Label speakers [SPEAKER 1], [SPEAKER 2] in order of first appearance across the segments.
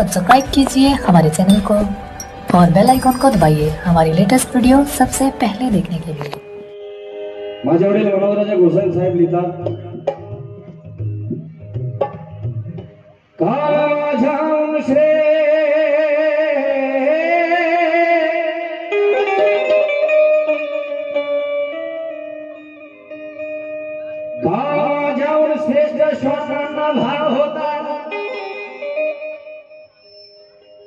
[SPEAKER 1] Subscribe कीजिए हमारे channel को और बेल आइकॉन को दबाइए हमारी लेटेस्ट वीडियो सबसे पहले देखने के लिए।
[SPEAKER 2] माझ्या वडील मनोहराजा घोसाई साहेब लिहितात श्रे श्रेष्ठ श्वासांना भाव होता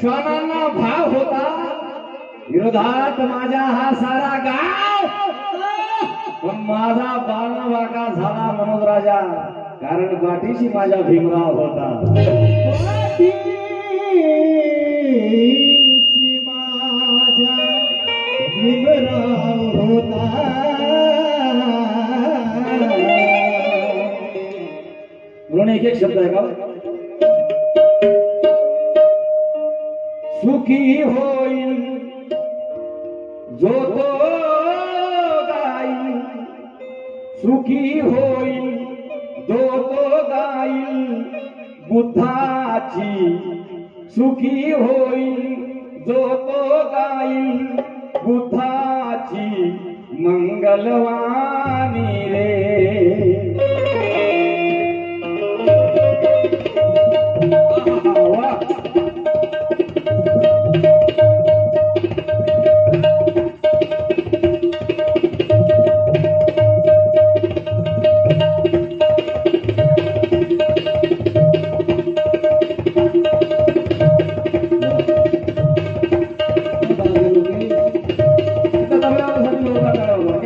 [SPEAKER 2] श्वानांना भाव होता. विरोधात माझा हा सारा गाव. पण माझा बाळा झाला मनोज राजा. कारण पाठीशी माझ्या भीमराव होता. माझ्या भीमराव होता. म्हणून एक एक शब्द आहे का सुखी होईल जो तो गाईल सुखी होईल जो तो गाईल बुद्धाची सुखी होईल जो तो गाईल बुद्धाची मंगलवाणी रे क्या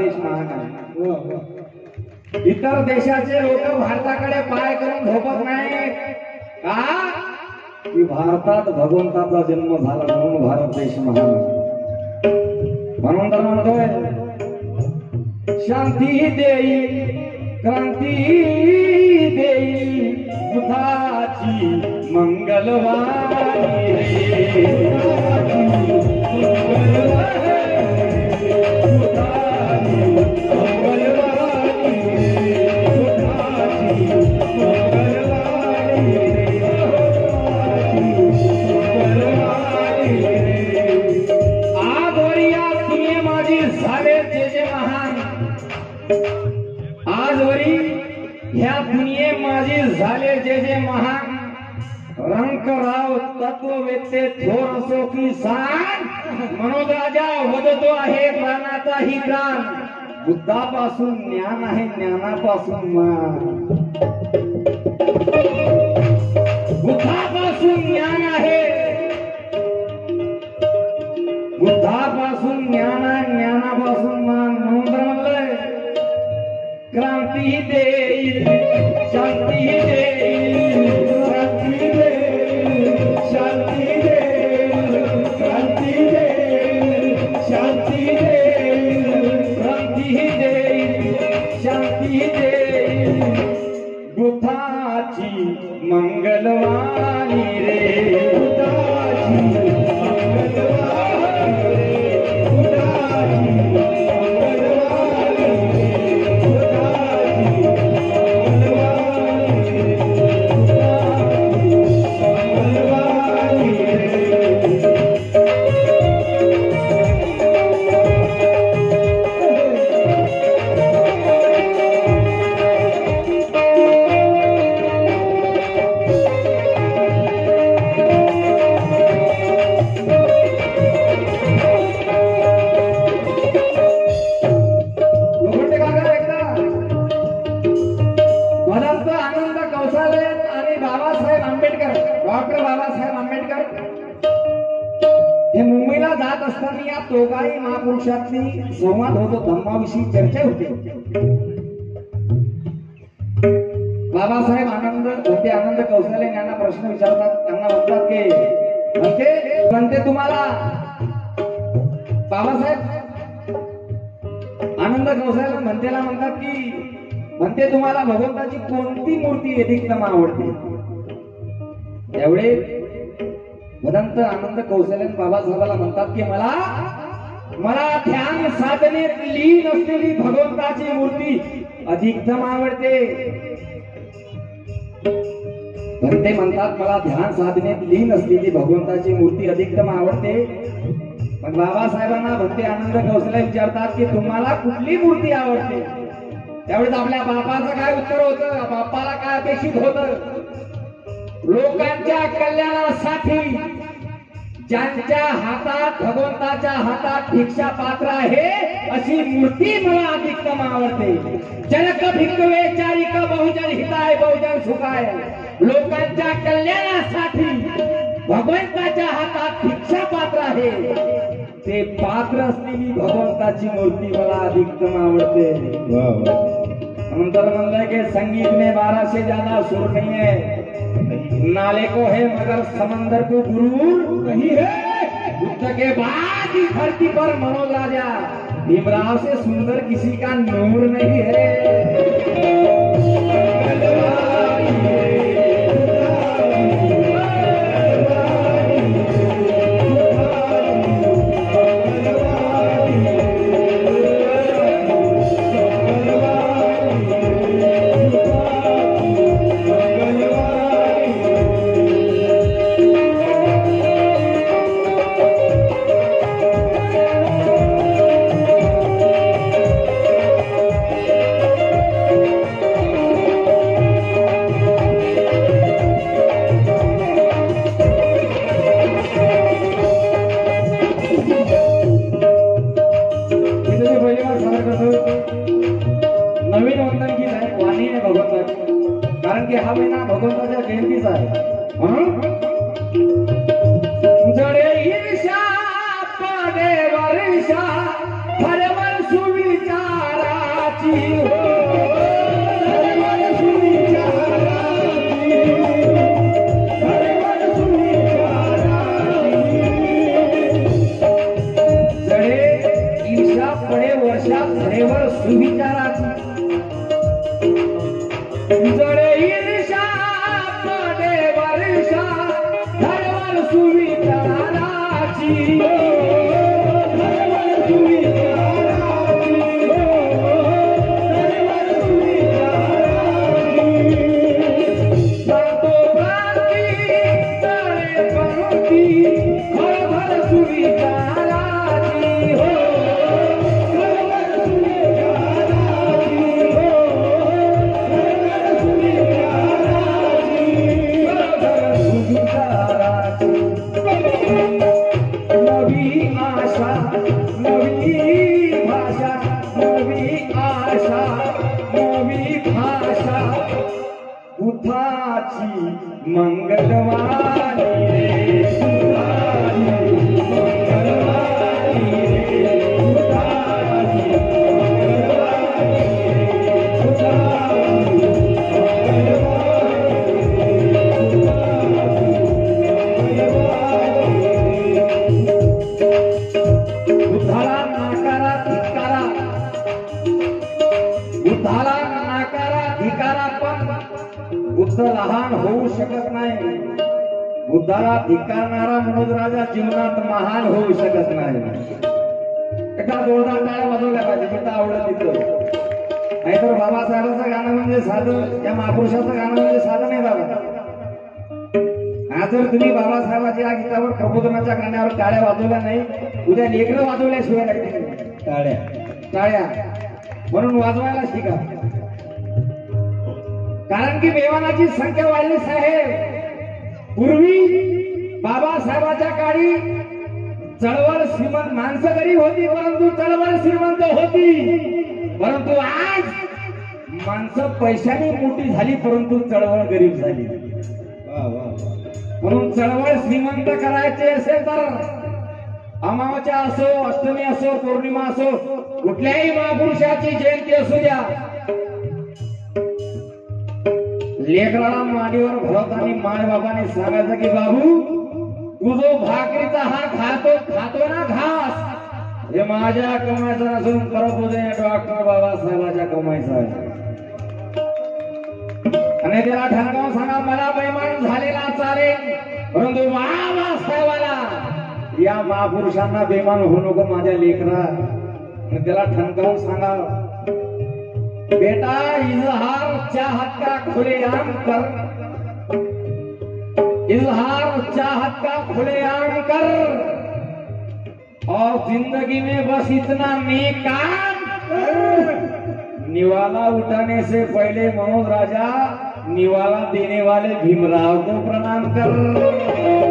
[SPEAKER 2] देश महान आहे इतर देशाचे लोक भारताकडे पाय करून झोपत नाही का? की भारतात भगवंताचा जन्म झाला म्हणून भारत देश महान म्हणून तर म्हणतोय शांती देई क्रांती देई बुधाची मंगलवारी रे. Thank you. रंकराव तत्ववेत्ते थोर असो की सांग मनोज राजा वदतो आहे प्राणाचा ही प्राण. बुद्धापासून ज्ञान आहे ज्ञानापासून मान शांती देईल गुफाची मंगलवाणी रे. पक्षातली संवाद होतो धम्माविषयी चर्चा होते. बाबासाहेब आनंद होते आनंद कौशल्य यांना प्रश्न विचारतात त्यांना म्हणतात की म्हणते म्हणते तुम्हाला बाबासाहेब आनंद कौशल म्हणतेला म्हणतात की म्हणते तुम्हाला भगवंताची कोणती मूर्ती अधिकतम आवडते? एवढे भदंत आनंद कौशल्य बाबासाहेबाला म्हणतात की मला मला ध्यान साधनेत लीन असलेली भगवंताची मूर्ती अधिकतम आवडते. भंते म्हणतात मला ध्यान साधनेत लीन असलेली भगवंताची मूर्ती अधिकतम आवडते. पण बाबासाहेबांना भक्ती आनंद कौशल्य विचारतात की तुम्हाला कुठली मूर्ती आवडते? त्यावेळेस आपल्या बापाचं काय उत्तर होतं? बापाला काय अपेक्षित होत? लोकांच्या कल्याणासाठी ज्यांच्या हातात भगवंताच्या हातात भिक्षा पात्र आहे अशी मूर्ती मला अधिकतम आवडते जनक भिक्कवे चारिक बहुजन हिताय बहुजन सुखाय. लोकांच्या कल्याणासाठी भगवंताच्या हातात भिक्षा पात्र आहे. ते पात्र असलेली भगवंताची मूर्ती मला अधिकतम आवडते नंतर म्हणलंय की संगीत में बारह से ज़्यादा सुर नहीं है नाले को है मगर समंदर को गुरूर नहीं है युद्ध के बाद इस धरती पर मनोज राजा। भीमराव से सुंदर किसी का नूर नहीं है। कारण की हा महिना भगवंताच्या जयंतीचा आहे. म्हणून बुद्धाला धिकारणारा मनोज राजा जीवनात महान होऊ शकत नाही. एका जोरदार टाळ्या वाजवल्या पाहिजे जिथं आवडत तिथं नाहीतर बाबासाहेबांचं गाणं म्हणजे साधं या महापुरुषाचं गाणं म्हणजे साधं नाही बाबा. आज जर तुम्ही बाबासाहेबाच्या या गीतावर प्रबोधनाच्या गाण्यावर टाळ्या वाजवल्या नाही उद्या लेकरं वाजवल्याशिवाय लागतील टाळ्या. टाळ्या. म्हणून वाजवायला शिका. कारण की बेवानाची संख्या वाढली साहेब. पूर्वी बाबासाहेबाच्या काळी चळवळ श्रीमंत माणसं गरीब होती परंतु चळवळ श्रीमंत होती. परंतु आज माणसं पैशाने मोठी झाली परंतु चळवळ गरीब झाली. म्हणून चळवळ श्रीमंत करायचे असेल तर अमावस्या असो अष्टमी असो पौर्णिमा असो कुठल्याही महापुरुषाची जयंती असू द्या. लेकराला माडीवर भरत आणि माय बाबाने सांगायचं की बाबू तुझो भाकरीचा हा खातो खातो ना घास? हे माझ्या कमाईचा नसून करत उद्या डॉक्टर बाबासाहेबाच्या कमाईचा आहे. आणि त्याला ठणकावून सांगा मला बैमान झालेला चालेल परंतु बाबासाहेबाला या महापुरुषांना बेमान होऊ नको माझ्या लेकरा त्याला ठणकावून सांगा बेटा, इजहार चाहत का खुलेआम कर। इजहार चाहत का खुलेआम कर। और ज़िंदगी में बस इतना नेक काम निवाला उठाने से पहले मनोज राजा, निवाला देने वाले भीमराव को प्रणाम कर।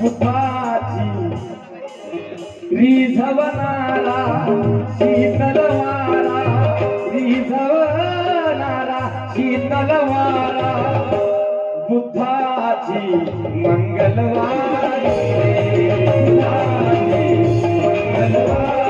[SPEAKER 2] बुद्धाची रिझवणारा शीतलवारा रिझवणारा शीतलवारा बुद्धाची मंगलवारी. मंगलवारी.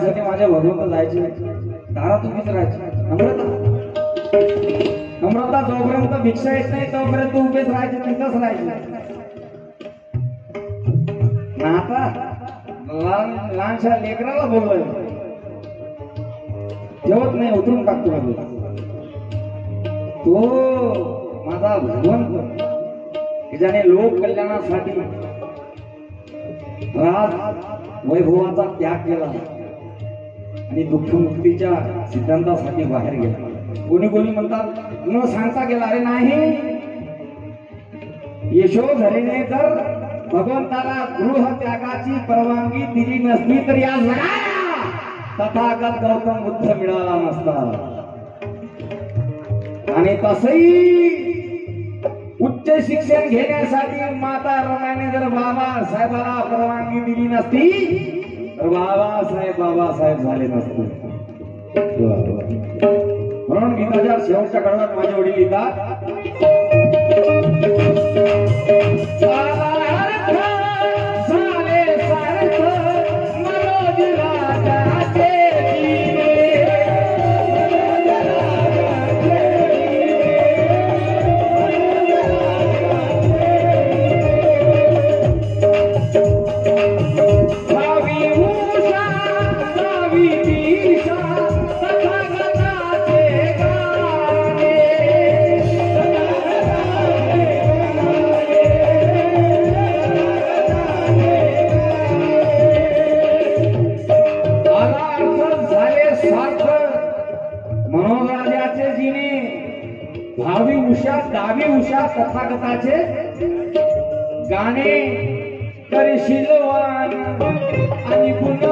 [SPEAKER 2] शिक्षा माझ्या भगवंत जायचे दारा तुम्हीच राहायचे नम्रता. नम्रता जोपर्यंत भिक्षा येत नाही तोपर्यंत उभेच राहायचे तिथंच राहायचे. आता लहान लहानशा लेकराला बोलवाय जेवत नाही उतरून टाकतो बाजूला. तो माझा भगवंत. की ज्याने लोक कल्याणासाठी राज वैभवाचा त्याग केला. आणि दुःखमुक्तीच्या सिद्धांतासाठी बाहेर गेला. कोणी कोणी म्हणतात न सांगता गेला. अरे नाही. यशोधरीने जर भगवंताला गृह त्यागाची परवानगी दिली नसली तर या जगाला तथागत गौतम बुद्ध मिळाला नसता. आणि तसही उच्च शिक्षण घेण्यासाठी माता रमाने जर बाबासाहेबाला परवानगी दिली नसती तर बाबासाहेब बाबासाहेब झाले नसते. म्हणून गीताच्या शेवटच्या कडव्यात माझे वडील लिहितात उषा तथागताचे गाणे करशीलवान आणि गुणवान